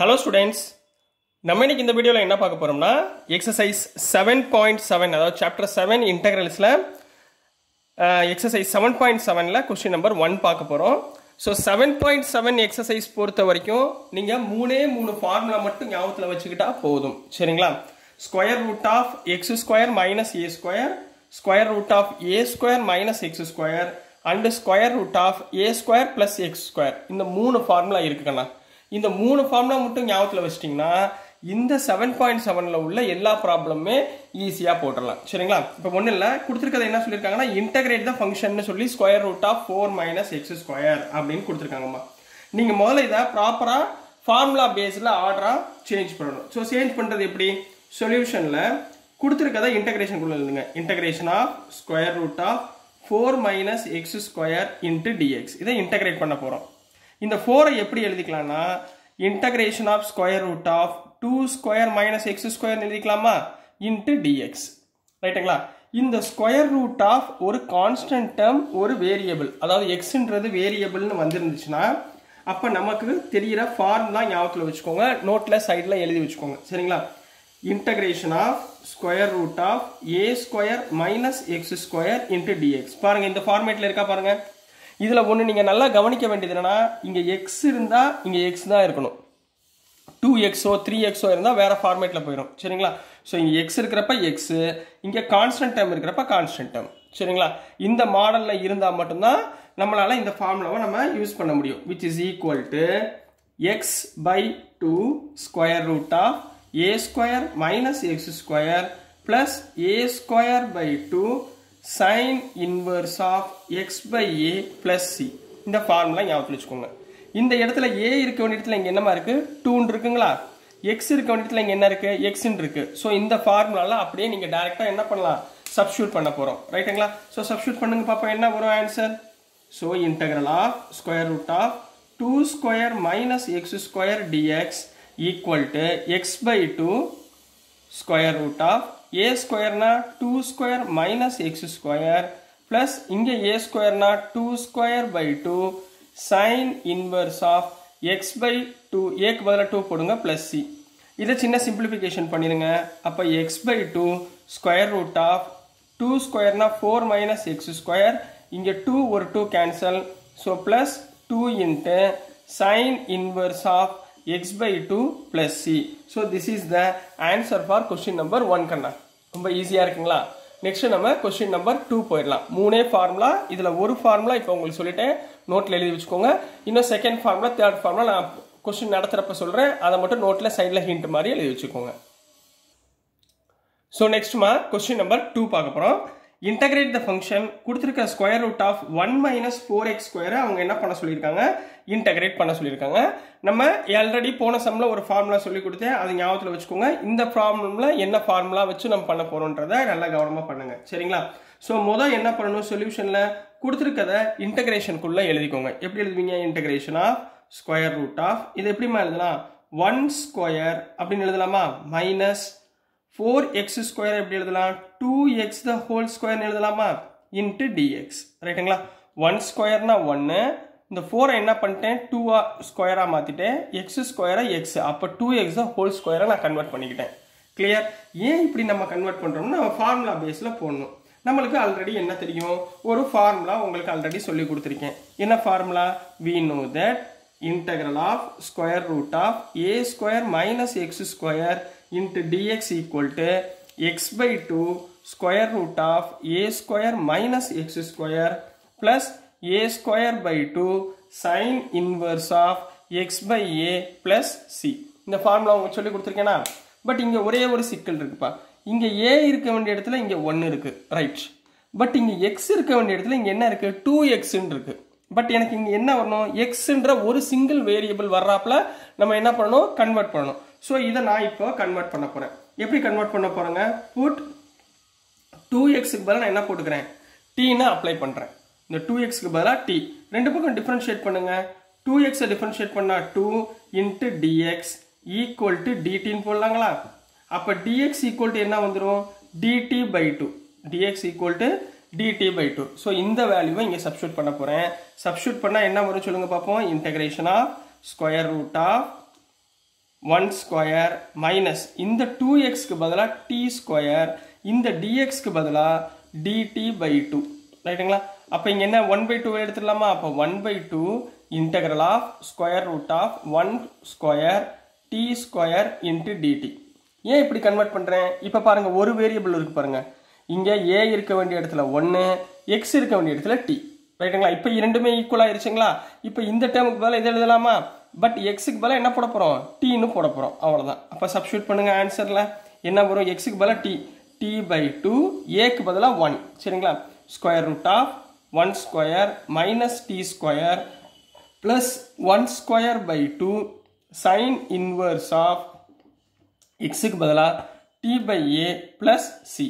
Hello students நம்ம இன்னைக்கு இந்த வீடியோவில் என்ன பார்க்க போகிறோம்னா எக்ஸசைஸ் செவன் பாயிண்ட் செவன் அதாவது சாப்டர் செவன் இன்டெக்ரல்ஸில் எக்ஸசைஸ் செவன் பாயிண்ட் செவனில் கொஸ்டின் நம்பர் ஒன் பார்க்க போகிறோம் so seven point seven exercise பொறுத்த வரைக்கும் நீங்கள் மூணே மூணு ஃபார்முலா மட்டும் ஞாபகத்தில் வச்சுக்கிட்டா போதும். சரிங்களா? Square root of x square minus a square square root of a square minus x square and square root of a square plus x square இந்த மூணு ஃபார்முலா இருக்குக்கண்ணா இந்த மூணு ஃபார்முலா மட்டும் ஞாபகத்தில் வச்சிட்டிங்கன்னா இந்த செவன் பாயிண்ட் செவனில் உள்ள எல்லா ப்ராப்ளமுமே ஈஸியாக போட்டுடலாம். சரிங்களா? இப்போ ஒன்றும் இல்லை. கொடுத்துருக்கதை என்ன சொல்லியிருக்காங்கன்னா இன்டகிரேட் தான் ஃபங்க்ஷன் சொல்லி square root of four minus x square அப்படின்னு கொடுத்துருக்காங்கம்மா. நீங்கள் முதல்ல இதை ப்ராப்பராக ஃபார்முலா பேஸில் ஆர்டராக சேஞ்ச் பண்ணணும். ஸோ சேஞ்ச் பண்ணுறது எப்படி? சொல்யூஷனில் கொடுத்துருக்கதை இன்டகிரேஷனுக்குள்ள எழுதுங்க. Integration of square root of four minus x square into dx இதை இன்டகிரேட் பண்ண போகிறோம் இந்த ஃபோரை எப்படி எழுதிக்கலாம்னா integration of square root of two square minus x square எழுதிக்கலாமா? இன்ட்டு டிஎக்ஸ் ரைட்டுங்களா இந்த ஸ்கொயர் ரூட் ஆஃப் ஒரு கான்ஸ்டன்ட் டேர்ம் ஒரு வேரியபிள் அதாவது எக்ஸுன்றது வேரியபிள்னு வந்திருந்துச்சுன்னா அப்போ நமக்கு தெரிகிற ஃபார்முலா ஞாபகத்தில் வச்சுக்கோங்க. நோட்டில் சைடில் எழுதி வச்சுக்கோங்க. சரிங்களா? Integration of square root of a square minus x square into dx பாருங்கள் இந்த ஃபார்மேட்டில் இருக்கா பாருங்கள் இதில் ஒன்று நீங்கள் நல்லா கவனிக்க வேண்டியது என்னன்னா இங்கே எக்ஸ் இருந்தால் இங்கே எக்ஸ் தான் இருக்கணும். டூ எக்ஸோ த்ரீ எக்ஸோ இருந்தால் வேறு ஃபார்மேட்டில் போயிடும் சரிங்களா? ஸோ இங்கே எக்ஸ் இருக்கிறப்ப எக்ஸு இங்கே கான்ஸ்டன்ட் டைம் இருக்கிறப்ப கான்ஸ்டன்ட் டைம் சரிங்களா? இந்த மாடலில் இருந்தால் மட்டும்தான் நம்மளால் இந்த ஃபார்முலாவை நம்ம யூஸ் பண்ண முடியும். Which is equal to x by two square root of a square minus x square plus a square by two sine inverse of x by a plus c இந்த ஃபார்முலா ஞாபகத்தில் வச்சுக்கோங்க. இந்த இடத்துல ஏ இருக்க வேண்டிய இடத்துல இங்கே என்னமா இருக்குது டூன்னு இருக்குங்களா? எக்ஸ் இருக்க வேண்டிய இடத்துல இங்கே என்ன இருக்குது எக்ஸ்ன்னு இருக்குது ஸோ இந்த ஃபார்முலால அப்படியே நீங்கள் டேரெக்டாக என்ன பண்ணலாம்? சப்ஸ்டியூட் பண்ண போகிறோம் ரைட்டுங்களா ஸோ சப்ஸ்டியூட் பண்ணுங்க பார்ப்போம் என்ன வரும் answer so integral of square root of two square minus x square dx equal to x by two square root of a ஸ்கொயர்னா two square minus x square plus இங்கே a ஸ்கொயர்னா two square by two sine inverse of x by two ஏக்கு பதிலாக two போடுங்க plus C இதை சின்ன simplification பண்ணிடுங்க அப்போ x by two square root of two ஸ்கொயர்னா four minus X square இங்கே two ஒரு two cancel so plus two into sine inverse of x by two plus c so this is the answer for question number one கண்ணா. ரொம்ப ஈஸியாக இருக்குங்களா? Next நம்ம question number two போயிடலாம். மூணே formula இதில் ஒரு ஃபார்முலா இப்போ உங்களுக்கு சொல்லிட்டேன். நோட்டில் எழுதி வச்சுக்கோங்க. இன்னும் செகண்ட் ஃபார்முலா தேர்ட் ஃபார்முலா நான் கொஸ்டின் நடத்துகிறப்ப சொல்கிறேன் அதை மட்டும் நோட்டில் சைடில் ஹிண்ட் மாதிரி எழுதி வச்சுக்கோங்க. ஸோ நெக்ஸ்ட்மா கொஸ்டின் நம்பர் டூ பார்க்க போகிறோம் இன்டகிரேட் த ஃபங்க்ஷன் கொடுத்துருக்க square root of one minus four x ஸ்கொயரை அவங்க என்ன பண்ண சொல்லியிருக்காங்க? இன்டகிரேட் பண்ண சொல்லியிருக்காங்க. நம்ம ஆல்ரெடி போன சம்ல ஒரு ஃபார்முலா சொல்லி கொடுத்தேன். அதை ஞாபகத்தில் வச்சுக்கோங்க. இந்த ப்ராப்ளமில் என்ன ஃபார்முலா வச்சு நம்ம பண்ண போறோன்றத நல்லா கவனமாக பண்ணுங்கள் சரிங்களா? ஸோ மொதல் என்ன பண்ணணும்? சொல்யூஷனில் கொடுத்துருக்கத இன்டகிரேஷனுக்குள்ள எழுதிக்கோங்க. எப்படி எழுதுவீங்க? Integration of square root of இது எப்படிமா எழுதலாம்? ஒன் ஸ்கொயர் அப்படின்னு எழுதலாமா? மைனஸ் ஃபோர் எக்ஸ் ஸ்கொயர் எப்படி எழுதலாம்? டூ எக்ஸ் த ஹோல் ஸ்கொயர்னு எழுதலாமா? இன்ட்டு டிஎக்ஸ் ரைட்டுங்களா ஒன் ஸ்கொயர்னா ஒன்று இந்த ஃபோரை என்ன பண்ணிட்டேன்? டூவா ஸ்கொயராக மாற்றிட்டேன் எக்ஸ் ஸ்கொயரை எக்ஸ் அப்போ டூ எக்ஸ் தான் ஹோல் ஸ்கொயரை நான் கன்வெர்ட் பண்ணிக்கிட்டேன். கிளியர் ஏன் இப்படி நம்ம கன்வெர்ட் பண்ணுறோம்னா நம்ம ஃபார்முலா பேஸில் போடணும். நம்மளுக்கு ஆல்ரெடி என்ன தெரியும்? ஒரு ஃபார்முலா உங்களுக்கு ஆல்ரெடி சொல்லி கொடுத்துருக்கேன். என்ன formula we know that integral of square root of a square minus x square into dx equal to x by 2 square root of a square minus x square plus a square by 2 sin inverse of x by a plus c. இந்த formula உங்களுக்கு சொல்லி கொடுத்துருக்கேனா? But இங்கே ஒரே ஒரு சிக்கல் இருக்குப்பா. இங்கே ஏ இருக்க வேண்டிய இடத்துல இங்கே ஒன்று இருக்கு. ரைட் பட் இங்கே எக்ஸ் இருக்க வேண்டிய இடத்துல இங்கே என்ன இருக்கு? டூ எக்ஸ்ன்னு இருக்கு. பட் எனக்கு இங்கே என்ன வரணும்? எக்ஸுன்ற ஒரு சிங்கிள் வேரியபிள் வர்றாப்புல நம்ம என்ன பண்ணணும்? கன்வெர்ட் பண்ணணும். ஸோ இதை நான் இப்போ கன்வெர்ட் பண்ண போகிறேன் எப்படி கன்வெர்ட் பண்ண போகிறேங்க புட் டூ எக்ஸுக்கு பதிலாக நான் என்ன போட்டுக்கிறேன்? டீன்னு அப்ளை பண்ணுறேன் இந்த டூ எக்ஸ்க்கு பதிலாக டி ரெண்டு பக்கம் டிஃப்ரென்ஷியேட் பண்ணுங்க. டூ எக்ஸை டிஃப்ரென்ஷியேட் பண்ணால் two into dx equal to டிடின்னு போடலாங்களா? அப்போ டிஎக்ஸ் ஈக்குவல் டு என்ன வந்துடும் dt by two dx equal to dt by two so இந்த வேல்யூவை இங்கே சப்ஸ்டியூட் பண்ண போகிறேன் சப்ஸ்டியூட் பண்ணால் என்ன வரும் சொல்லுங்கள் பார்ப்போம் integration of square root of one square minus இந்த டூ எக்ஸ்க்கு பதிலாக டி ஸ்கொயர் இந்த டிஎக்ஸ்க்கு பதிலாக டிடி பை டூ ரைட்டுங்களா அப்போ இங்கே என்ன? ஒன் பை டூ எடுத்துடலாமா? அப்போ one by two integral of square root of one square t square into dt ஏன் இப்படி கன்வெர்ட் பண்ணுறேன் இப்போ பாருங்கள் ஒரு வேரியபிள் இருக்கு பாருங்கள் இங்கே ஏ இருக்க வேண்டிய இடத்துல ஒன்று எக்ஸ் இருக்க வேண்டிய இடத்துல டி ரைட்டுங்களா இப்போ இரண்டுமே ஈக்குவல் ஆயிருச்சுங்களா? இப்போ இந்த டேர்முக்கு பதிலாக இது எழுதலாமா? பட் எக்ஸுக்கு பதிலாக என்ன போட போகிறோம் டீன்னு போட போகிறோம் அவ்வளோதான் அப்போ சப்ஸ்டியூட் பண்ணுங்கள் ஆன்சரில் என்ன வரும்? எக்ஸுக்கு பதிலாக டி டி பை டூ ஏக்கு பதிலாக ஒன் சரிங்களா? Square root of one square minus t square plus one square by two sine inverse of எக்ஸுக்கு பதிலாக t by a plus c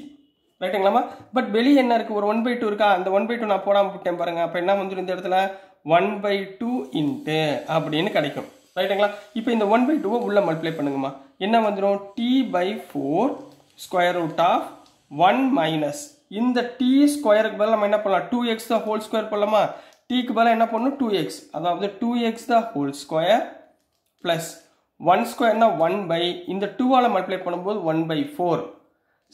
ரைட்டுங்களாமா but வெளியே என்ன இருக்குது ஒரு ஒன் பை டூ இருக்கா? அந்த ஒன் பை டூ நான் போடாமல் விட்டேன் பாருங்கள் அப்போ என்ன வந்துடும் இந்த இடத்துல? ஒன் பை டூ இன்ட்டு அப்படின்னு கிடைக்கும். ரைட்டுங்களா இப்போ இந்த ஒன் பை டூவை உள்ளே மல்டிப்ளை பண்ணுங்கம்மா. என்ன வந்துடும் t by four square root of one minus இந்த டி ஸ்கொயருக்கு பதிலாக நம்ம என்ன பண்ணலாம்? டூ எக்ஸ் தான் ஹோல் ஸ்கொயர் பண்ணலாமா டீக்கு பதிலாக என்ன பண்ணணும்? டூ எக்ஸ் அதாவது டூ எக்ஸ் தான் ஹோல் ஸ்கொயர் ப்ளஸ் ஒன் ஸ்கொயர்னா ஒன் பை இந்த டூவால் மல்டிப்ளை பண்ணும்போது one by four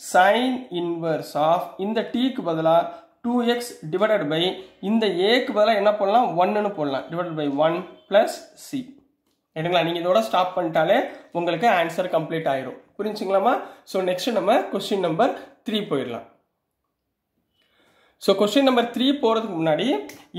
sine inverse of இந்த டீக்கு பதிலாக டூ எக்ஸ் டிவைடட் பை இந்த ஏக்கு பதிலாக என்ன பண்ணலாம் ஒன்னுன்னு போடலாம். Divided by one plus c ரைட்டுங்களா நீங்கள் இதோட ஸ்டாப் பண்ணிட்டாலே உங்களுக்கு ஆன்சர் கம்ப்ளீட் ஆயிரும். புரிஞ்சுங்களாமா ஸோ நெக்ஸ்ட் நம்ம கொஸ்டின் நம்பர் த்ரீ போயிடலாம். ஸோ கொஸ்டின் நம்பர் த்ரீ போகிறதுக்கு முன்னாடி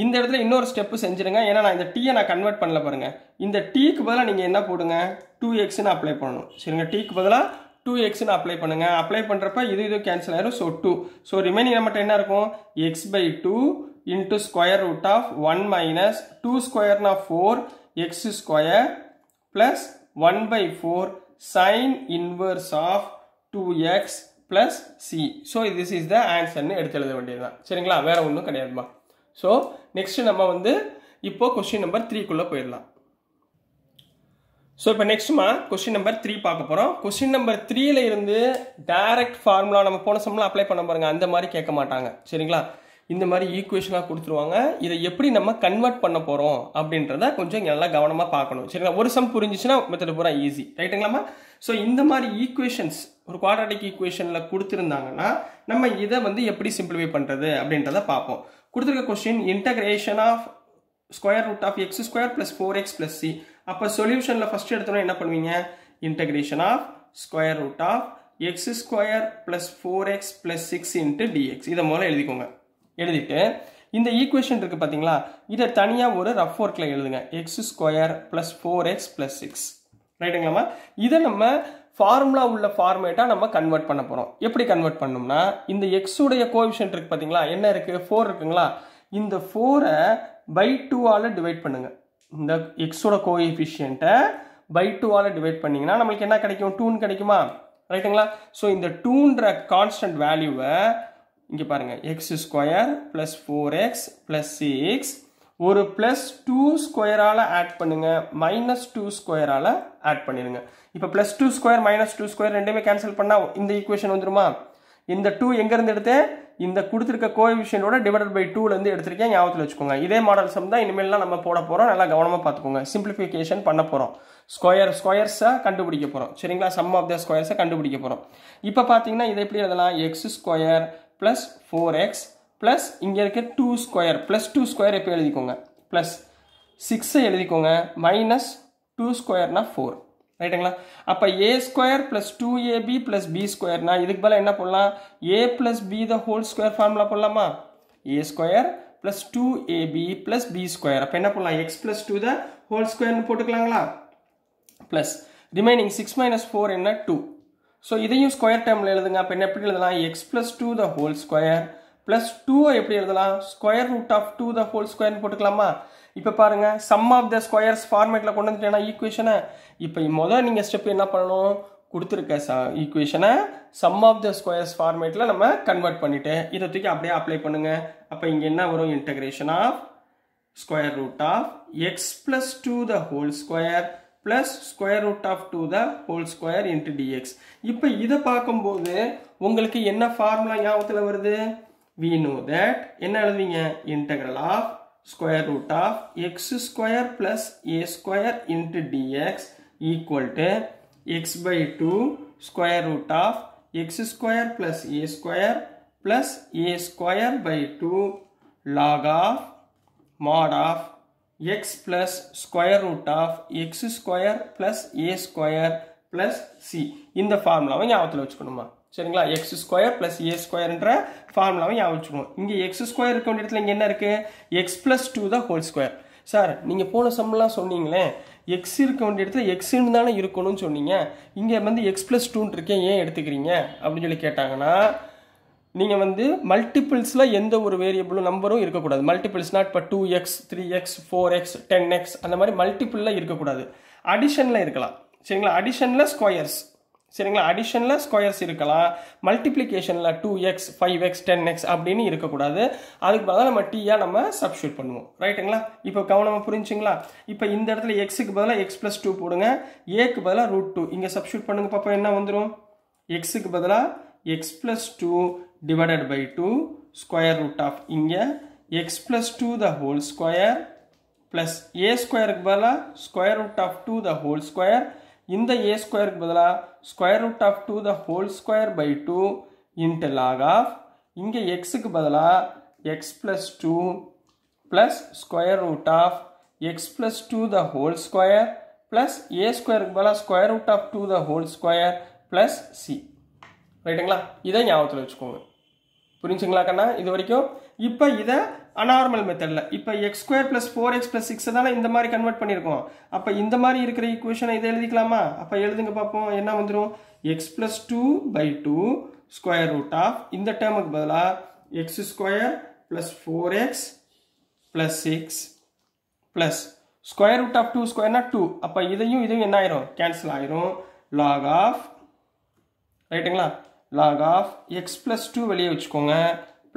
இந்த இடத்துல இன்னொரு ஸ்டெப்பு செஞ்சுருங்க. ஏன்னா நான் இந்த டீயை நான் கன்வெர்ட் பண்ணல பாருங்கள் இந்த டீக்கு பதிலாக நீங்கள் என்ன போடுங்க? டூ எக்ஸ்னு அப்ளை பண்ணணும். சரிங்க டீக்கு பதிலாக டூ எக்ஸ்னு அப்ளை பண்ணுங்கள் அப்ளை பண்ணுறப்ப இது இது கேன்சல் ஆயிரும். ஸோ டூ ஸோ ரிமைனிங் நம்மகிட்ட என்ன இருக்கும்? X by two into square root of one minus two ஸ்கொயர்னா four x square plus one by four sine inverse of two x plus c so this is the ஆன்சர்னு எடுத்து எழுத வேண்டியது தான் சரிங்களா? வேறு ஒன்றும் கிடையாதுமா. ஸோ நெக்ஸ்ட் நம்ம வந்து இப்போ கொஸ்டின் நம்பர் த்ரீக்குள்ளே போயிடலாம். ஸோ இப்போ நெக்ஸ்ட்மா கொஸ்டின் நம்பர் த்ரீ பார்க்க போகிறோம் கொஸ்டின் நம்பர் த்ரீல இருந்து டைரக்ட் ஃபார்முலா நம்ம போன சம்பளம் அப்ளை பண்ண பாருங்க. அந்த மாதிரி கேட்க மாட்டாங்க. சரிங்களா? இந்த மாதிரி ஈக்குவேஷனாக கொடுத்துருவாங்க. இதை எப்படி நம்ம கன்வெர்ட் பண்ண போகிறோம் அப்படின்றத கொஞ்சம் நல்லா கவனமாக பார்க்கணும். சரிங்களா? ஒரு சம் புரிஞ்சிச்சுன்னா மெத்தட் பூரா ஈஸி ரைட்டுங்களாமா ஸோ இந்த மாதிரி ஈக்குவேஷன்ஸ் ஒரு குவாட்ராட்டிக் ஈக்குவேஷனில் கொடுத்துருந்தாங்கன்னா நம்ம இதை வந்து எப்படி சிம்பிளிஃபை பண்ணுறது அப்படின்றத பார்ப்போம். கொடுத்துருக்க question integration of square root of x square plus four x plus c அப்போ சொல்யூஷனில் ஃபஸ்ட்டு எடுத்தோன்னா என்ன பண்ணுவீங்க? Integration of square root of x square plus four x plus six into dx இதை மூலம் எழுதிக்கோங்க. எழுதிட்டு இந்த ஈக்குவேஷன் இருக்குது பார்த்தீங்களா இதை தனியாக ஒரு ரஃப் ஒர்க்கில் எழுதுங்க. X square plus four x plus six ரைட்டுங்களாம்மா இதை நம்ம ஃபார்முலா உள்ள ஃபார்மேட்டாக நம்ம கன்வெர்ட் பண்ண போகிறோம் எப்படி கன்வெர்ட் பண்ணோம்னா இந்த எக்ஸுடைய கோவிஷன் இருக்குது பார்த்தீங்களா என்ன இருக்குது ஃபோர் இருக்குங்களா? இந்த ஃபோரை பை டூவால் டிவைட் பண்ணுங்கள் இந்த எக்ஸோட கோஎஃபிஷியண்ட்டை பை டூவால் டிவைட் பண்ணிங்கன்னா நம்மளுக்கு என்ன கிடைக்கும்? டூன்னு கிடைக்குமா? ரைட்டுங்களா ஸோ இந்த டூன்ற கான்ஸ்டன்ட் வேல்யூவை இங்கே பாருங்கள் x square plus four x plus six ஒரு ப்ளஸ் டூ ஸ்கொயரால் ஆட் பண்ணுங்கள் மைனஸ் டூ ஸ்கொயரால் ஆட் பண்ணிடுங்க. இப்போ plus two square minus two square ரெண்டுமே கேன்சல் பண்ணால் இந்த ஈக்குவேஷன் வந்துருமா? இந்த டூ எங்கேருந்து எடுத்தேன் இந்த கொடுத்துருக்க கோஎஃபிஷியனோட டிவைடட் பை டூலேருந்து எடுத்திருக்கேன் ஞாபகத்தில் வச்சுக்கோங்க. இதே மாடல் சம் தான் இனிமேல்லாம் நம்ம போட போகிறோம் நல்லா கவனமாக பார்த்துக்கோங்க. சிம்பிளிஃபிகேஷன் பண்ண போகிறோம் ஸ்கொயர் ஸ்கொயர்ஸை கண்டுபிடிக்க போகிறோம் சரிங்களா? சம் ஆஃப் த ஸ்கொயர்ஸை கண்டுபிடிக்க போகிறோம் இப்போ பார்த்தீங்கன்னா இதை எப்படி எழுதலாம்? X square plus four x plus இங்கே இருக்க two square plus two square எப்போ எழுதிக்கோங்க. ப்ளஸ் சிக்ஸை எழுதிக்கோங்க. மைனஸ் டூ ஸ்கொயர்னா ஃபோர் ரைட்டுங்களா அப்போ a square plus two ab plus b ஸ்கொயர்னா இதுக்கு பதிலாக என்ன பண்ணலாம் a plus b the whole square formula போடலாமா? A square plus two ab plus b square அப்போ என்ன பண்ணலாம் x plus two the whole ஸ்கொயர்னு போட்டுக்கலாங்களா? Plus remaining six minus four என்ன? டூ ஸோ இதையும் ஸ்கொயர் டேர்மில் எழுதுங்க. அப்போ என்ன எப்படி எழுதலாம்? X plus two the whole square plus டூவை எப்படி எழுதலாம்? Square root of two the whole ஸ்கொயர்னு போட்டுக்கலாமா? இப்போ பாருங்க சம் ஆஃப் த ஸ்கொயர்ஸ் ஃபார்மேட்டில் கொண்டு வந்துட்டேன்னா ஈக்குவேஷனை இப்போ முதல் நீங்கள் ஸ்டெப் என்ன பண்ணணும்? கொடுத்துருக்க ச ஈக்குவேஷனை சம் ஆஃப் த ஸ்கொயர்ஸ் ஃபார்மேட்டில் நம்ம கன்வெர்ட் பண்ணிவிட்டு இதை தூக்கி அப்படியே அப்ளை பண்ணுங்கள் அப்போ இங்கே என்ன வரும்? Integration of square root of x plus two the whole square plus square root of two the whole square into dx இப்போ இதை பார்க்கும்போது உங்களுக்கு என்ன ஃபார்முலா ஞாபகத்தில் வருது? We know தட் என்ன எழுதுவீங்க? Integral of square root of x square plus a square into dx equal to x by two square root of x square plus a square plus a square by two log of mod of x plus square root of x square plus a square plus c. இந்த ஃபார்முலாவை ஞாபகத்தில் வச்சுக்கணுமா? சரிங்களா? X square plus a ஸ்கொயர்ன்ற ஃபார்முலாவை ஞாபகம் வச்சுக்கணும். இங்கே எக்ஸ் ஸ்கொயர் இருக்க வேண்டிய இடத்துல இங்கே என்ன இருக்குது எக்ஸ் ப்ளஸ் டூ தான் ஹோல் ஸ்கொயர் சார் நீங்கள் போன சம்லாம் சொன்னீங்களே எக்ஸ் இருக்க வேண்டிய இடத்துல எக்ஸ்ன்னு தானே இருக்கணும்னு சொன்னீங்க. இங்கே வந்து எக்ஸ் ப்ளஸ் டூன்னு இருக்கேன் ஏன் எடுத்துக்கிறீங்க? அப்படின்னு சொல்லி கேட்டாங்கன்னா நீங்கள் வந்து மல்டிபிள்ஸில் எந்த ஒரு வேரியபிளும் நம்பரும் இருக்கக்கூடாது. மல்டிபிள்ஸ்னா இப்போ two x three x four x ten x அந்த மாதிரி மல்டிபிளில் இருக்கக்கூடாது. அடிஷனில் இருக்கலாம். சரிங்களா? அடிஷனில் ஸ்கொயர்ஸ் சரிங்களா? அடிஷனில் ஸ்கொயர்ஸ் இருக்கலாம். மல்டிப்ளிகேஷனில் two x five x ten x அப்படின்னு இருக்கக்கூடாது. அதுக்கு பதிலாக நம்ம டீயாக நம்ம சப்ஸ்டியூட் பண்ணுவோம். ரைட்டுங்களா இப்போ கவனமாக புரிஞ்சுங்களா? இப்போ இந்த இடத்துல எக்ஸுக்கு பதிலாக எக்ஸ் ப்ளஸ் டூ போடுங்க. ஏக்கு பதிலாக ரூட் டூ இங்கே சப்ஸ்டியூட் பண்ணுங்க பாப்பா என்ன வந்துடும் எக்ஸுக்கு பதிலாக x plus two divided by two square root of இங்கே. X plus two the whole square plus a ஸ்கொயருக்கு பதிலாக square root of two the whole square இந்த ஏ ஸ்கொயருக்கு பதிலாக square root of two the whole square by two into log of இங்கே எக்ஸுக்கு பதிலாக x plus two plus square root of x plus two the whole square plus a ஸ்கொயருக்கு பதிலாக square root of two the whole square plus c ரைட்டுங்களா இதை ஞாபகத்தில் வச்சுக்கோங்க புரிஞ்சுங்களா கண்ணா இது வரைக்கும் இப்போ இதை அனார்மல் மெத்தடில் இப்போ x square plus four x plus six தானே இந்த மாதிரி கன்வெர்ட் பண்ணியிருக்கோம் அப்போ இந்த மாதிரி இருக்கிற ஈக்குவேஷனை இதை எழுதிக்கலாமா? அப்போ எழுதுங்க பார்ப்போம் என்ன வந்துடும் x plus two by two square root of இந்த டேர்முக்கு பதிலாக x square plus four x plus six plus square root of two ஸ்கொயர்னா two அப்போ இதையும் இதையும் என்ன ஆயிரும்? கேன்சல் ஆயிரும். லாக் ஆஃப் ரைட்டுங்களா log of x plus two வெளியே வச்சுக்கோங்க.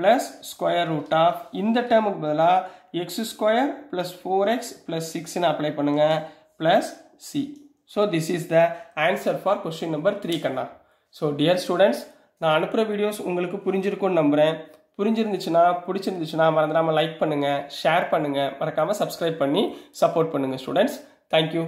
ப்ளஸ் ஸ்கொயர் ரூட் ஆஃப் இந்த டேர்முக்கு பதிலாக x square plus four x plus சிக்ஸ்னு அப்ளை பண்ணுங்கள் plus C so this is the answer for question number three Kanna. So dear students நான் அனுப்புகிற videos உங்களுக்கு புரிஞ்சிருக்கும்னு நம்புகிறேன் புரிஞ்சிருந்துச்சுன்னா பிடிச்சிருந்துச்சுன்னா மறந்துடாமல் லைக் பண்ணுங்கள் ஷேர் பண்ணுங்கள் மறக்காமல் சப்ஸ்கிரைப் பண்ணி சப்போர்ட் பண்ணுங்கள் ஸ்டூடெண்ட்ஸ் தேங்க்யூ